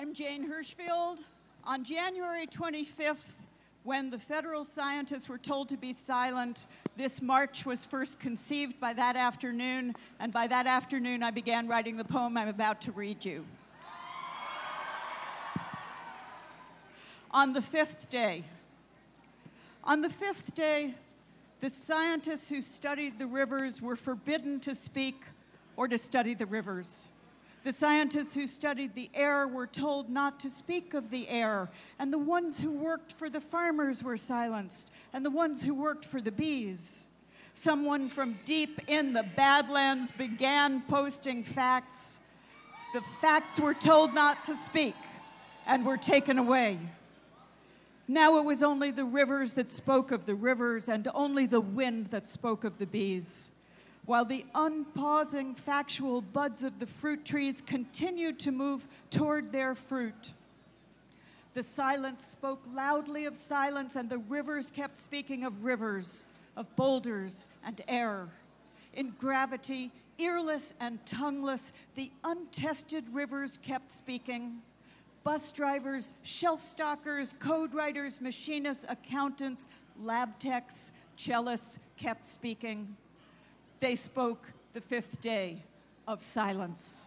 I'm Jane Hirshfield. On January 25th, when the federal scientists were told to be silent, this march was first conceived by that afternoon, and by that afternoon I began writing the poem I'm about to read you. On the fifth day, on the fifth day, the scientists who studied the rivers were forbidden to speak or to study the rivers. The scientists who studied the air were told not to speak of the air, and the ones who worked for the farmers were silenced, and the ones who worked for the bees. Someone from deep in the Badlands began posting facts. The facts were told not to speak and were taken away. Now it was only the rivers that spoke of the rivers, and only the wind that spoke of the bees while the unpausing factual buds of the fruit trees continued to move toward their fruit. The silence spoke loudly of silence, and the rivers kept speaking of rivers, of boulders and air. In gravity, earless and tongueless, the untested rivers kept speaking. Bus drivers, shelf stockers, code writers, machinists, accountants, lab techs, cellists kept speaking they spoke the fifth day of silence.